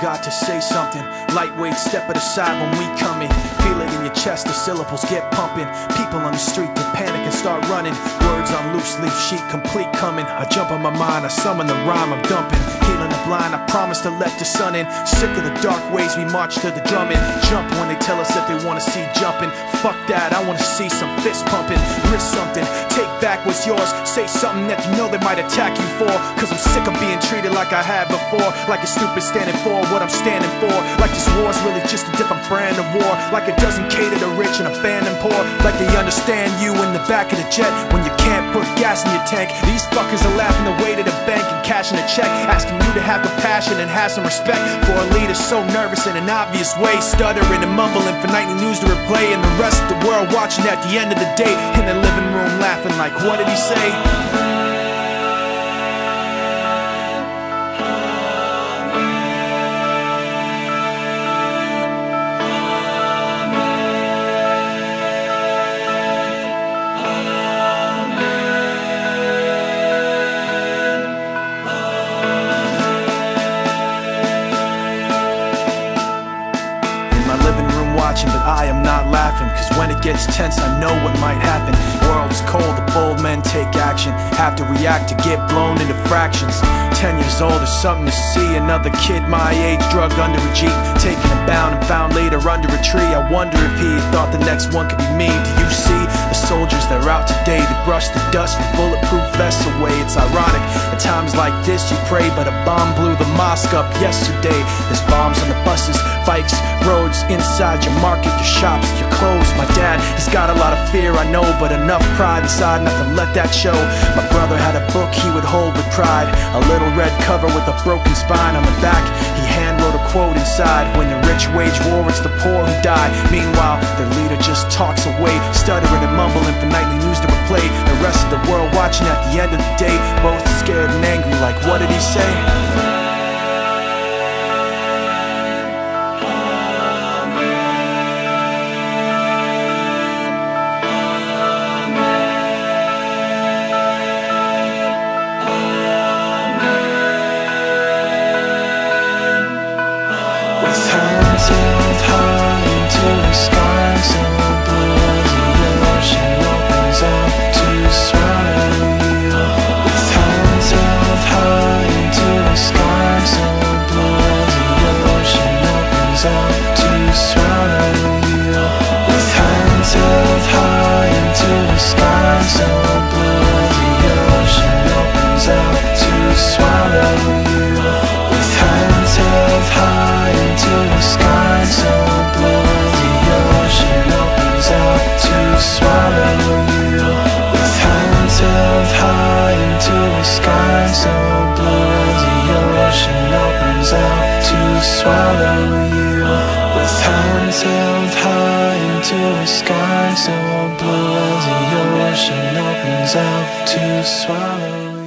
got to say something. Lightweight, step it aside when we come in. Feel it in your chest, the syllables get pumping. People on the street, they panic and start running. Words on loose leaf sheet, complete coming. I jump on my mind, I summon the rhyme I'm dumping. Healing the blind, I promise to let the sun in. Sick of the dark ways we march to the drumming. Jump when they tell us that they wanna see jumping. Fuck that, I wanna see some fist pumping. Yours. Say something that you know they might attack you for. Cause I'm sick of being treated like I have before. Like a stupid standing for what I'm standing for. Like this war's really just a different brand of war. Like it doesn't cater to rich and abandon poor. Like they understand you in the back of the jet when you can't put gas in your tank. These fuckers are laughing the way to the bank and cashing a check. Asking you to have compassion and have some respect for a leader so nervous in an obvious way. Stuttering and mumbling for nightly news to replay. And the rest of the world watching at the end of the day in the laughing like, what did he say? in my living room watching, but I am not laughing. Cause when it gets tense, I know what might happen. World is cold, men take action. Have to react to get blown into fractions. Ten years old is something to see. Another kid my age drugged under a Jeep. Found later under a tree. I wonder if he thought the next one could be me. Do you see the soldiers that are out today? They brush the dust from bulletproof vests away. It's ironic. At times like this, you pray, but a bomb blew the mosque up yesterday. There's bombs on the buses, bikes, roads, inside your market, your shops, your clothes. My dad, he's got a lot of fear, I know, but enough pride inside not to let that show. My brother had a book he would hold with pride, a little red cover with a broken spine on the back. He hand wrote a quote inside When the rich wage war, it's the poor who die. Meanwhile, their leader just talks away, stuttering and mumbling for nightly news to replay. The rest of the world watching at the end of the day, both scared and angry, like, what did he say? Sky so blue the ocean opens up to swallow you. With hands held high into a sky so blue the ocean opens up to swallow